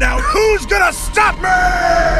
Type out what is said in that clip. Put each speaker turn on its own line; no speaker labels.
Now who's gonna stop me?